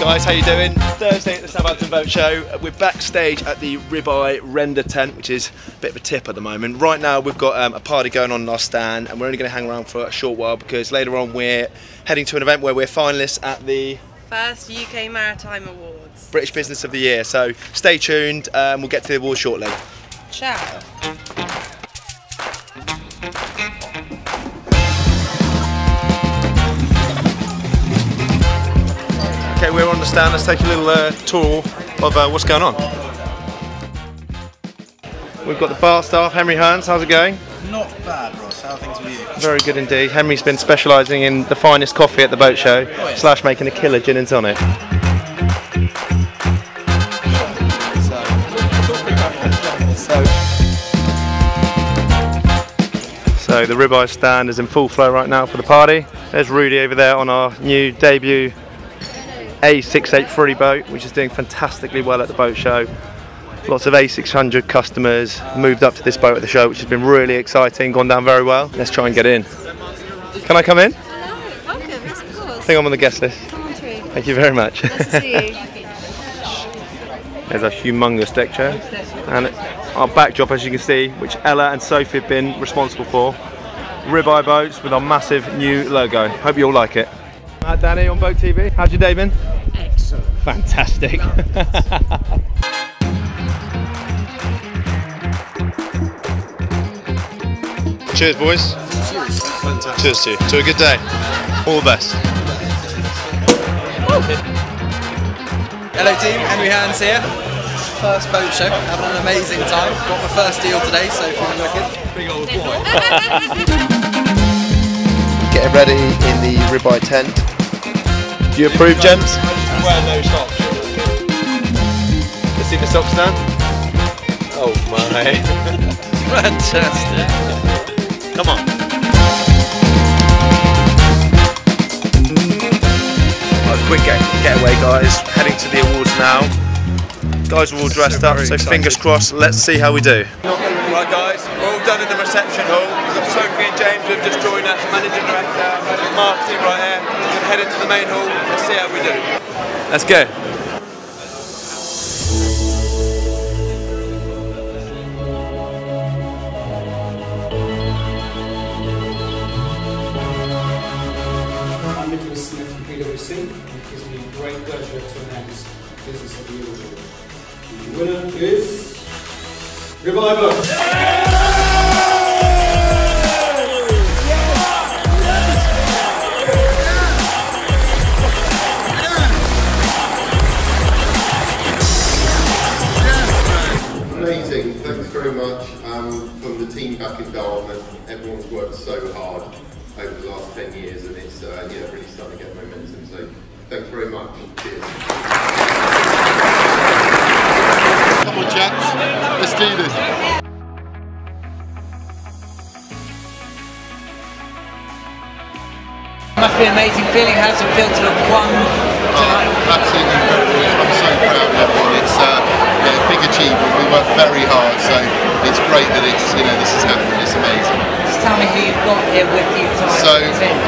guys, how you doing? Thursday at the Southampton Boat Show. We're backstage at the Ribeye Render Tent, which is a bit of a tip at the moment. Right now we've got um, a party going on in our stand and we're only going to hang around for a short while because later on we're heading to an event where we're finalists at the First UK Maritime Awards. British Business of the Year. So stay tuned, um, we'll get to the awards shortly. Ciao. Okay, we're on the stand. Let's take a little uh, tour of uh, what's going on. We've got the bar staff, Henry Hearns. How's it going? Not bad, Ross. How are things with you? Very good indeed. Henry's been specialising in the finest coffee at the boat show, yeah. slash making a killer gin and tonic. So, So the ribeye stand is in full flow right now for the party. There's Rudy over there on our new debut A683 boat, which is doing fantastically well at the boat show. Lots of A600 customers moved up to this boat at the show, which has been really exciting, gone down very well. Let's try and get in. Can I come in? Oh, Hello, welcome, yes of course. I think I'm on the guest list. Come on through. Thank you very much. Nice to see you. There's a humongous deck chair. And our backdrop, as you can see, which Ella and Sophie have been responsible for. Ribeye boats with our massive new logo. Hope you all like it. Matt Danny on Boat TV. How's your day been? Excellent. Fantastic. Cheers, boys. Cheers. Fantastic. Cheers to you. To a good day. All the best. Hello team, Henry Hands here. First boat show, having an amazing time. Got my first deal today, so feeling wicked. Big old boy. Getting ready in the ribeye tent. Do you approve, gents? wear no socks. Let's see the socks stand. Oh my. Fantastic. Come on. Right, quick get, getaway, guys. Heading to the awards now. Guys are all dressed up, so fingers crossed. Let's see how we do. Right, guys, we're all done in the reception hall. We've got Sophie and James who have just joined us, managing director, marketing right here. We're heading to the main hall. Let's see how we do. Let's go. I'm Nicholas Smith from PwC, and it gives me great pleasure to announce Business of the Year Award. The winner is. Amazing, thanks very much. Um, from the team back in Dartmouth, everyone's worked so hard over the last 10 years and it's uh, yeah, really starting to get momentum. So thanks very much. Cheers. Be an amazing feeling. How does it feel to have won tonight? Absolutely incredible. I'm so proud of everyone. It's uh, yeah, a big achievement. We worked very hard, so it's great that it's you know this has happened. It's amazing. Just tell me who you've got here with you tonight. So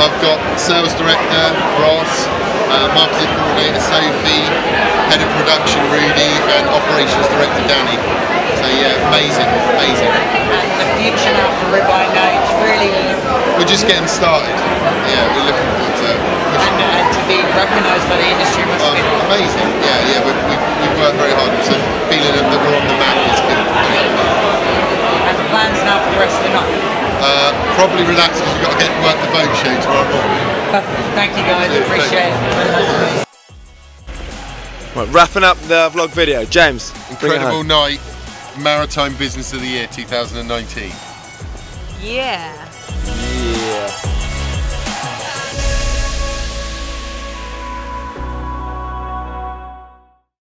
I've got sales director Ross, uh, marketing coordinator Sophie, head of production Rudy, and operations director Danny. So yeah, amazing, amazing. And the future now for Ribeye it's really, We're just getting started. Yeah, we're looking recognised by the industry must Um, be amazing. Yeah, yeah, we've, we've, we've worked very hard. So feeling that we're on the map is good. And the plans now for the rest of the night. Uh, probably relax because we've got to get work the boat show tomorrow morning. Thank you guys, Cheers, appreciate it. Very nice to meet you. Right, wrapping up the vlog video. James, bring it Incredible home. night, Maritime Business of the Year 2019. Yeah. Yeah.